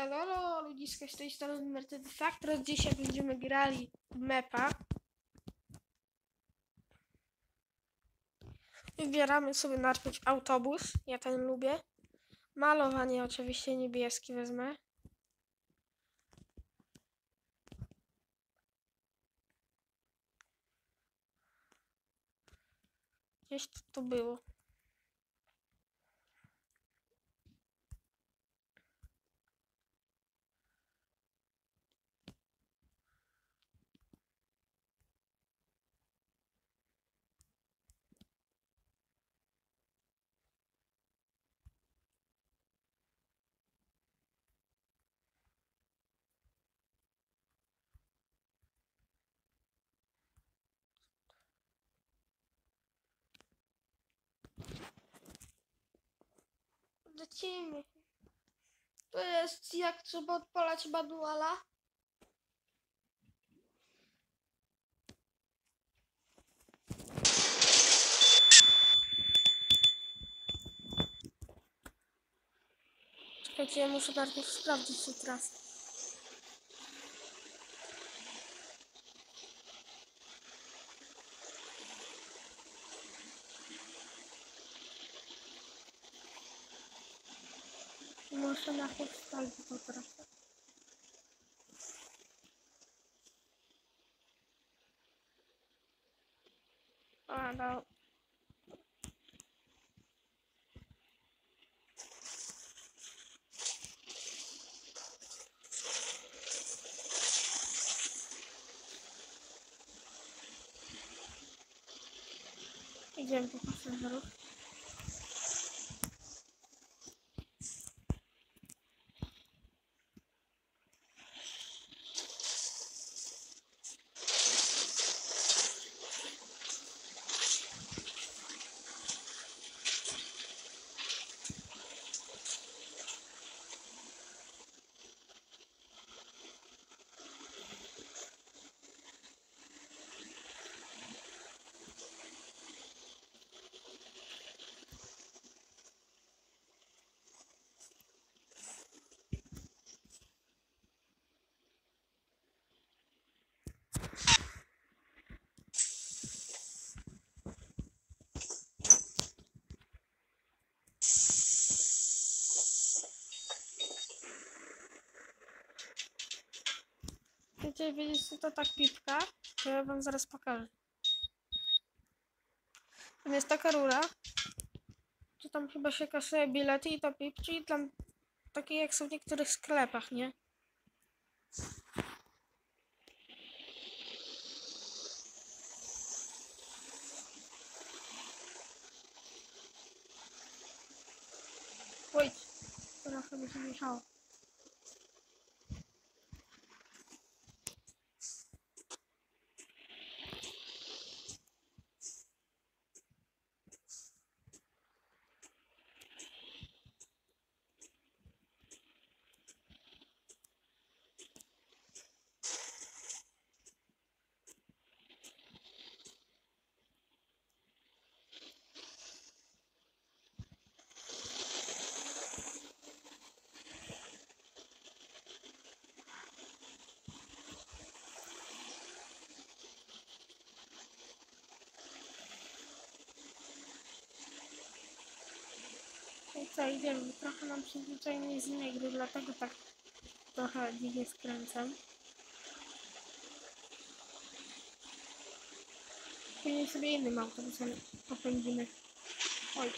Elolo, ludziska z tej strony Mercedes Factor. Dzisiaj będziemy grali mepa. Wybieramy sobie najpierw autobus. Ja ten lubię. Malowanie oczywiście niebieski wezmę. Gdzieś to, to było. Lecimy. To jest jak trzeba odpalać manuala. Czekajcie, ja muszę najpierw sprawdzić tę trasę. Muszę najpierw sprawdzić tę trasę. A, no. Idziemy po pasażerów. Chcecie wiedzieć co to tak pipka? To ja wam zaraz pokażę. Tam jest taka rura. Tu tam chyba się kasuje bilety i to pipci i tam takie jak są w niektórych sklepach, nie? Oj, trochę mi się mieszało. Co, idziemy. Trochę mam przyzwyczajenie z innej gry, dlatego tak trochę dziwnie skręcam. Później sobie innym autobusem popędzimy. Oj.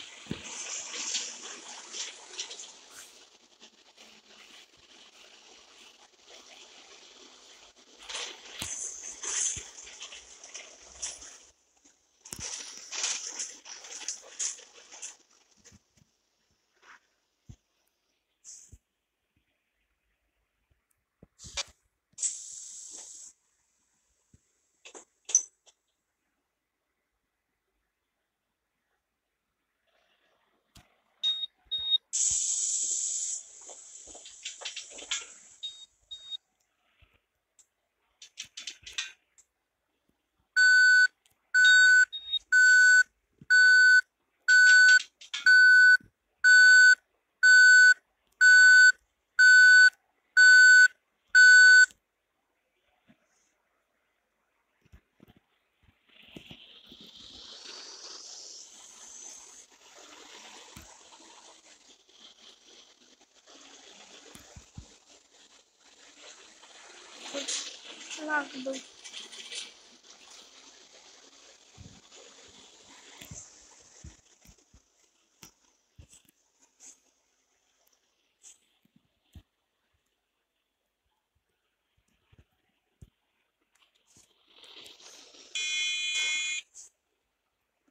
Był.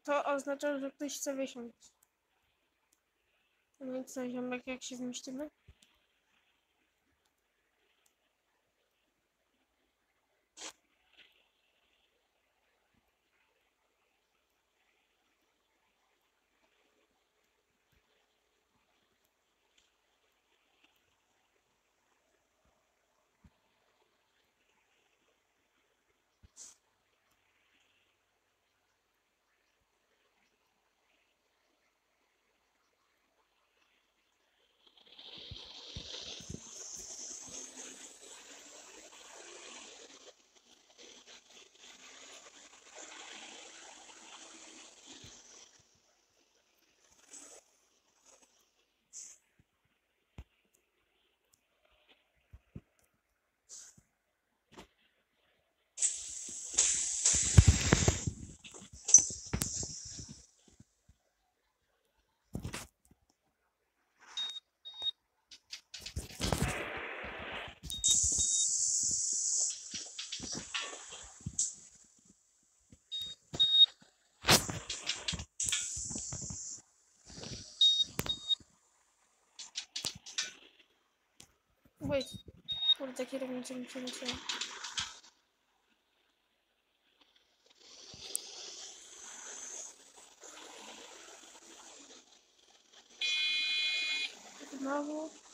To oznacza, że ktoś chce wysiąść. I co, ziomek, jak się zmieścimy? Wait. Kurde, kierownicę mi przeleciała. Znowu. Co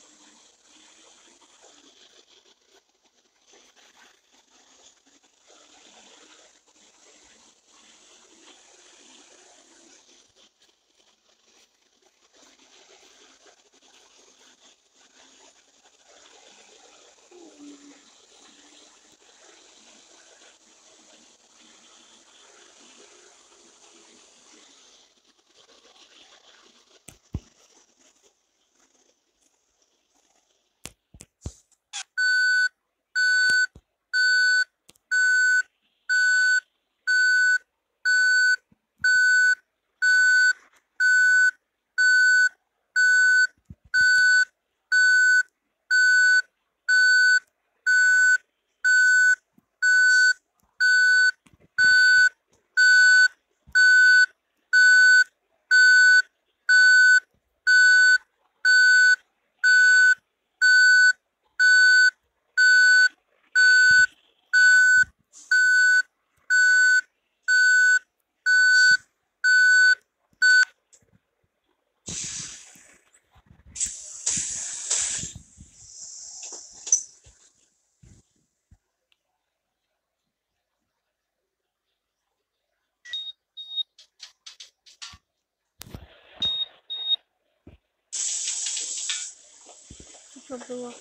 to było?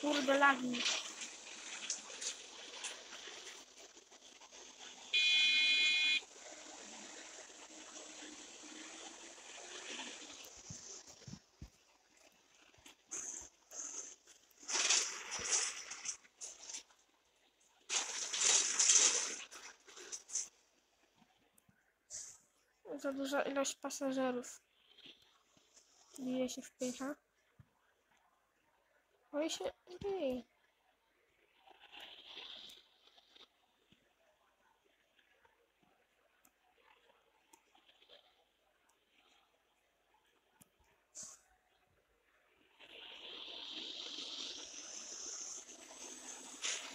Kurde, lagi. Za duża ilość pasażerów. Bije się wpycha. Oj się bije.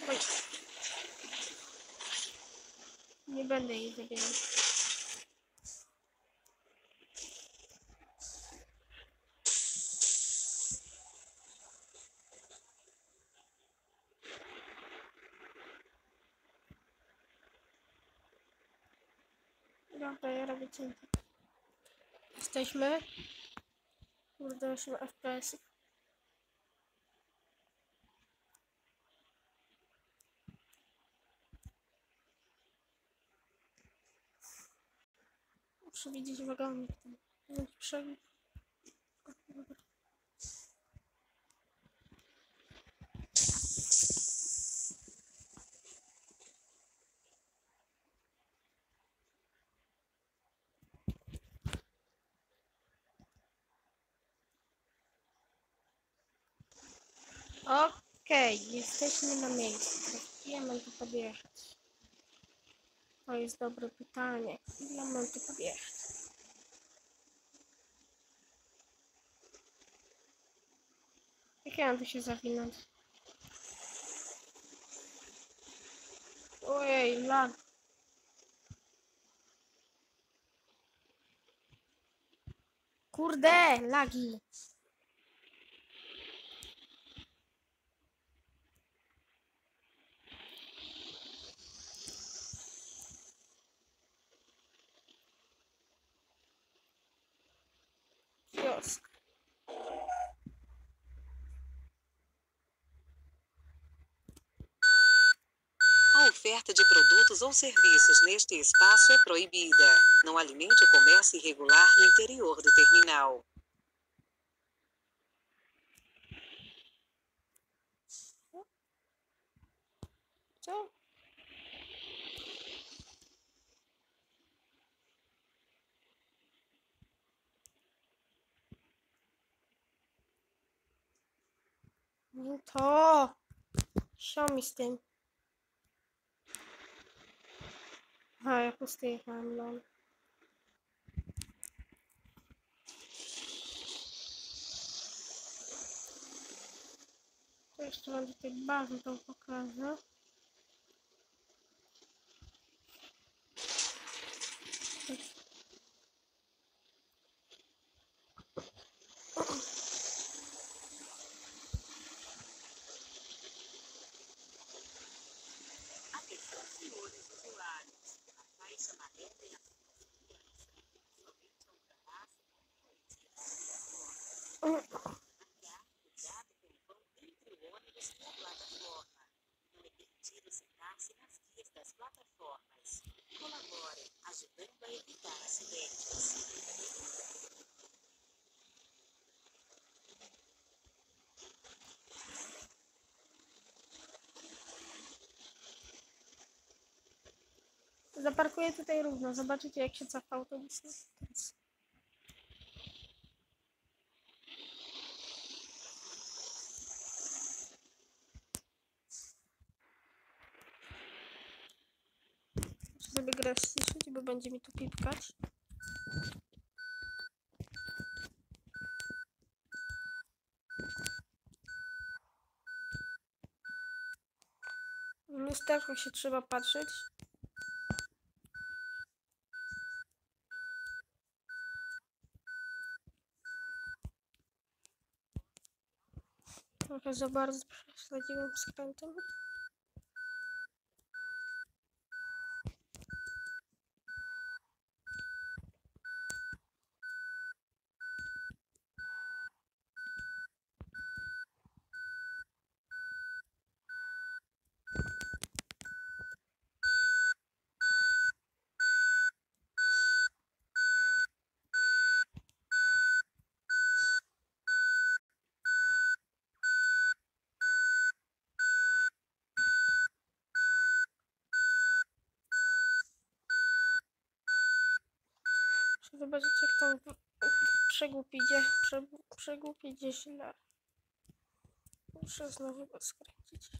Oj. Dobra, ja robię cięcie. Jesteśmy. Kurde, 8 FPS. Muszę widzieć wagonik tam. Przebieg. Okej, jesteśmy na miejscu. Ile mam tu podjechać? To jest dobre pytanie. Ile mam tu podjechać? Jak ja mam tu się zawinąć? Ojej, lag. Kurde, lagi. Oferta de produtos ou serviços neste espaço é proibida. Não alimente o comércio irregular no interior do terminal. Co? No to. Show mi z tym. Aha, ja pusty jechałem, lol. To jeszcze wam tutaj bazę tą pokażę. Ajudando a evitar acidentes. Zaparkuję tutaj równo. Zobaczycie, jak się cofa autobus. Teraz. Muszę sobie grę ściszyć, bo będzie mi tu pipkać. W lusterko się trzeba patrzeć. Trochę za bardzo przesadziłem skrętem. Zobaczyć, jak tam w- przegłup idzie. Prze, przegłup idzie źle. Muszę znowu go skręcić.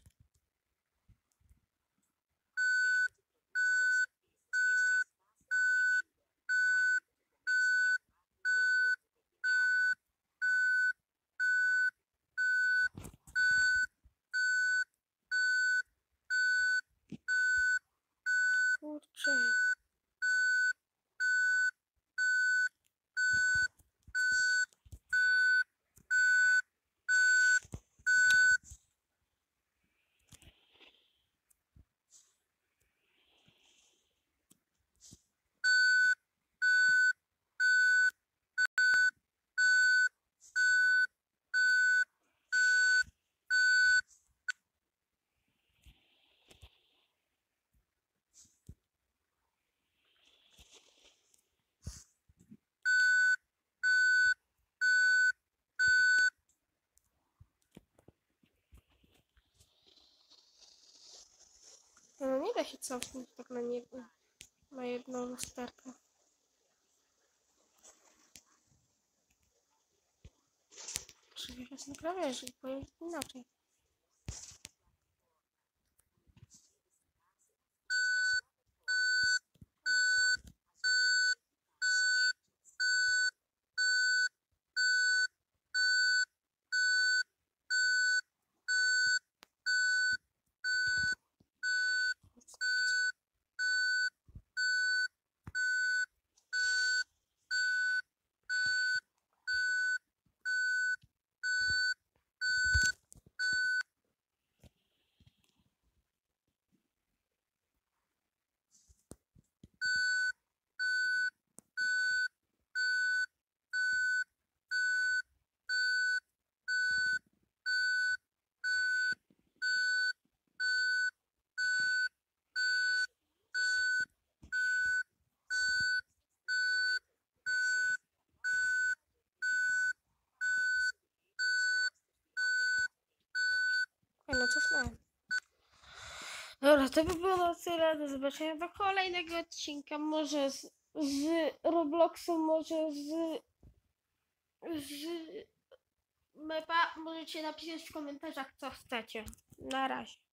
Się cofnąć tak na, nie, na jedną lusterkę. Czyli jest na krawędzi, powiem inaczej. Dobra, to by było tyle. Do zobaczenia do kolejnego odcinka. Może z, z Robloxu, może z, z Mepa. Możecie napisać w komentarzach, co chcecie. Na razie.